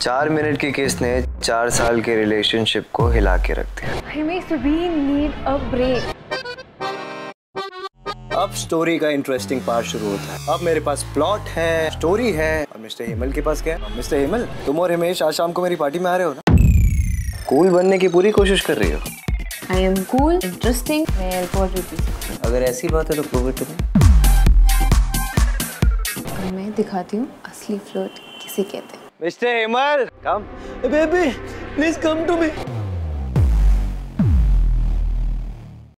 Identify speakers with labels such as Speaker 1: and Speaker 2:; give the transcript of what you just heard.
Speaker 1: चार मिनट की किस ने चार साल के रिलेशनशिप को हिला के रख दिया?
Speaker 2: Himesh we need a break
Speaker 3: अब स्टोरी का इंटरेस्टिंग पार्ट शुरू होता है। अब मेरे पास प्लॉट है स्टोरी है। और मिस्टर हेमल के पास क्या है? मिस्टर हेमल तुम और हिमेश आज शाम को मेरी पार्टी में आ रहे हो ना?
Speaker 1: कूल बनने की पूरी कोशिश कर रही हो?
Speaker 2: आई एम कूल इंटरेस्टिंग मैं अल्कोहल भी पी सकती
Speaker 1: अगर ऐसी बात है तो प्रूव इट
Speaker 2: मैं दिखाती हूँ असली फ्लर्ट किसे कहते हैं।
Speaker 3: Mr. Emal, come. Baby, please come to me.